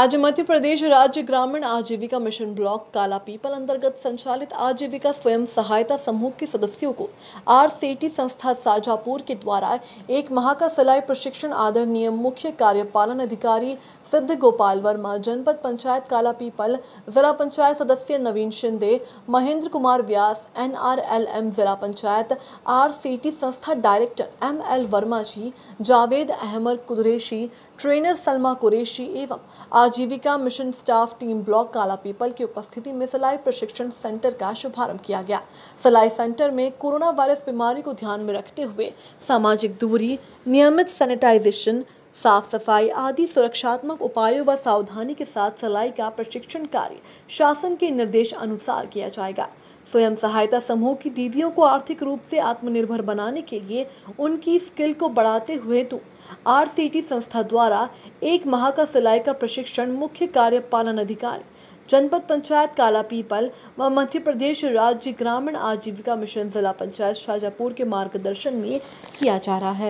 आज मध्य प्रदेश राज्य ग्रामीण आजीविका मिशन ब्लॉक काला पीपल अंतर्गत संचालित आजीविका स्वयं सहायता समूह के सदस्यों को आरसीटी संस्था साजापुर के द्वारा एक माह का सिलाई प्रशिक्षण आदरणीय मुख्य कार्यपालन अधिकारी सिद्ध गोपाल वर्मा, जनपद पंचायत काला पीपल जिला पंचायत सदस्य नवीन शिंदे, महेंद्र कुमार व्यास, एनआरएलएम जिला पंचायत आरसीटी संस्था director M L Verma ji, Javed Ahmed Qureshi trainer Salma Qureshi एवं Aajeevika mission staff team block Kala Pipal की उपस्थिति में सिलाई प्रशिक्षण सेंटर का शुभारंभ किया गया। सिलाई सेंटर में कोरोना वायरस बीमारी को ध्यान में रखते हुए सामाजिक दूरी, नियमित सैनिटाइजेशन साफ़ सफ़ाई आदि सुरक्षात्मक उपायों व सावधानी के साथ सिलाई का प्रशिक्षण कार्य शासन के निर्देश अनुसार किया जाएगा। स्वयं सहायता समूह की दीदियों को आर्थिक रूप से आत्मनिर्भर बनाने के लिए उनकी स्किल को बढ़ाते हुए तो आरसीटी संस्था द्वारा एक माह का सिलाई का प्रशिक्षण मुख्य कार्यपालन अधिकारी, जनपद पंचायत काला पीपल व मध्य प्रदेश राज्य ग्रामीण आजीविका मिशन जिला पंचायत शाजापुर के मार्गदर्शन में किया जा रहा है।